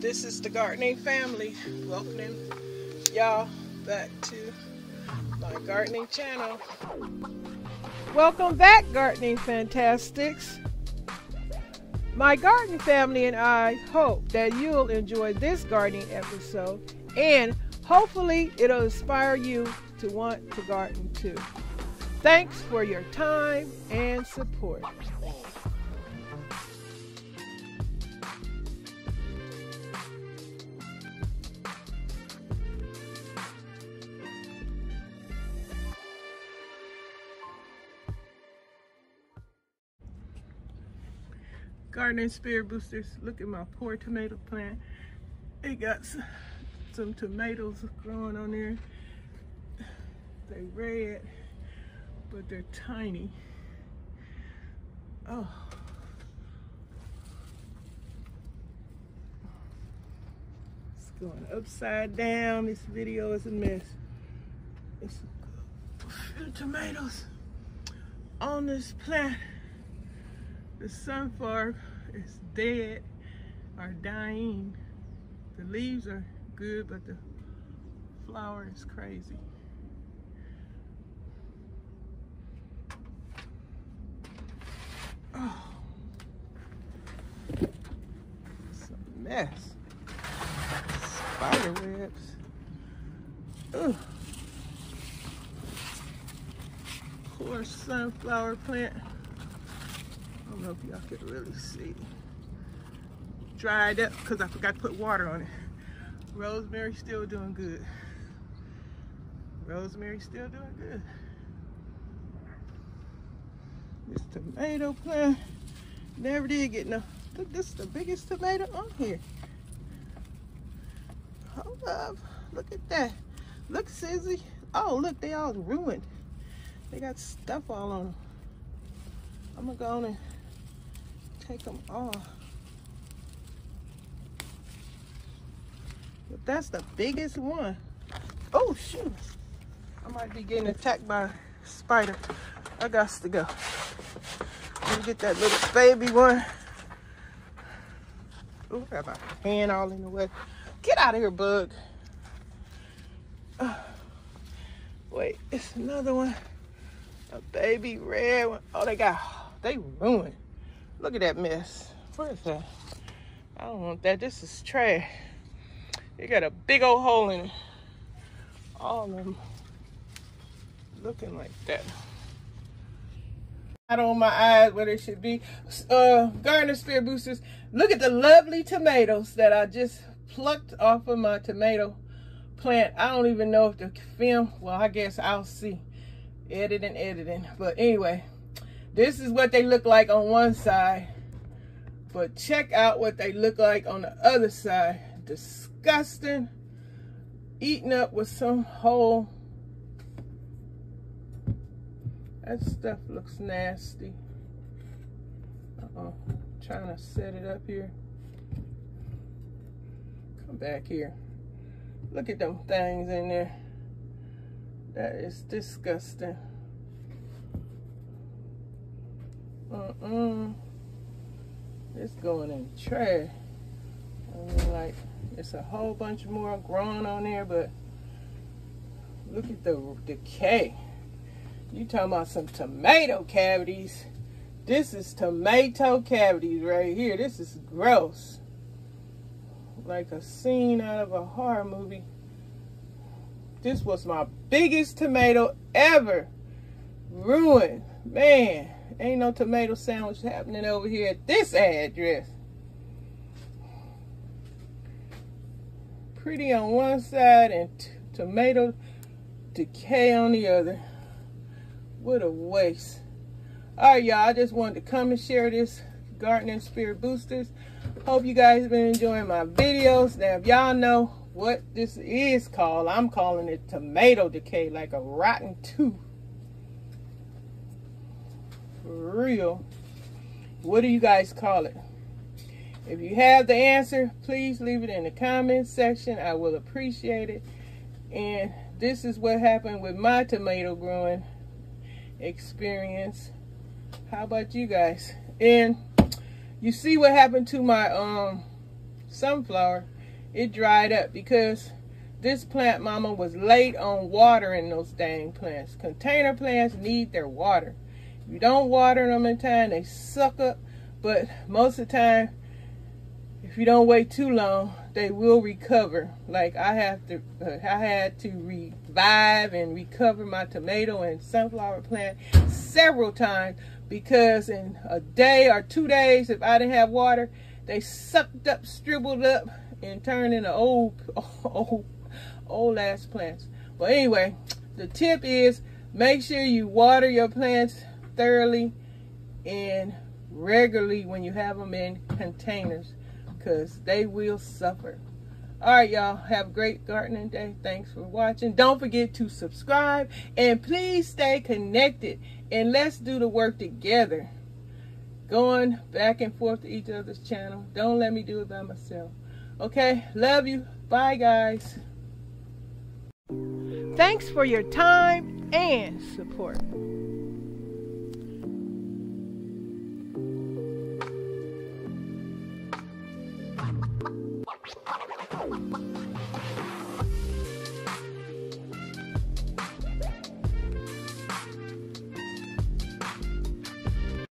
This is the gardening family. Welcoming y'all back to my gardening channel. Welcome back, Gardening Fantastics. My garden family and I hope that you'll enjoy this gardening episode and hopefully it'll inspire you to want to garden too. Thanks for your time and support. Gardening Spirit Boosters. Look at my poor tomato plant. It got some tomatoes growing on there. They red, but they're tiny. Oh. It's going upside down. This video is a mess. It's a few tomatoes on this plant. The sunflower is dead or dying. The leaves are good, but the flower is crazy. Oh. It's a mess. Spider webs. Ugh. Poor sunflower plant. Don't know if y'all can really see. Dried up because I forgot to put water on it. Rosemary still doing good. Rosemary still doing good. This tomato plant never did get no. Look, this is the biggest tomato on here. Oh, Hold up. Look at that. Look, Sizzy. Oh, look, they all ruined. They got stuff all on them. I'm gonna go on and take them off. But that's the biggest one. Oh, shoot. I might be getting attacked by a spider. I got to go. Let me get that little baby one. Oh, I got my hand all in the way. Get out of here, bug. Wait, it's another one. A baby red one. Oh, they got, they ruined. Look at that mess. Where is that? I don't want that. This is trash. It got a big old hole in it. All of them looking like that. Not on my eyes where they should be. Uh, Gardener Spirit Boosters, look at the lovely tomatoes that I just plucked off of my tomato plant. I don't even know if the film, well, I guess I'll see. Editing, editing. But anyway, this is what they look like on one side. But check out what they look like on the other side. Disgusting. Eating up with some whole. That stuff looks nasty. Uh-oh. Trying to set it up here. Come back here. Look at them things in there. That is disgusting. Mm-mm. It's going in the trash. I mean, like, it's a whole bunch more growing on there, but look at the decay. You talking about some tomato cavities. This is tomato cavities right here. This is gross. Like a scene out of a horror movie. This was my biggest tomato ever. Ruined. Man. Ain't no tomato sandwich happening over here at this address. Pretty on one side and tomato decay on the other. What a waste. All right, y'all. I just wanted to come and share this Gardening Spirit Boosters. Hope you guys have been enjoying my videos. Now, if y'all know what this is called, I'm calling it tomato decay, like a rotten tooth real. What do you guys call it? If you have the answer, please leave it in the comments section. I will appreciate it. And this is what happened with my tomato growing experience. How about you guys? And you see what happened to my um sunflower, it dried up because this plant mama was late on watering those dang plants. Container plants need their water. You don't water them in time, they suck up. But most of the time, if you don't wait too long, they will recover. Like I have to, uh, I had to revive and recover my tomato and sunflower plant several times because in a day or two days, if I didn't have water, they sucked up, stribled up, and turned into old, old old ass plants. But anyway, the tip is make sure you water your plants thoroughly and regularly when you have them in containers because they will suffer. All right, y'all. Have a great gardening day. Thanks for watching. Don't forget to subscribe and please stay connected and let's do the work together. Going back and forth to each other's channel. Don't let me do it by myself. Okay, love you. Bye, guys. Thanks for your time and support. What?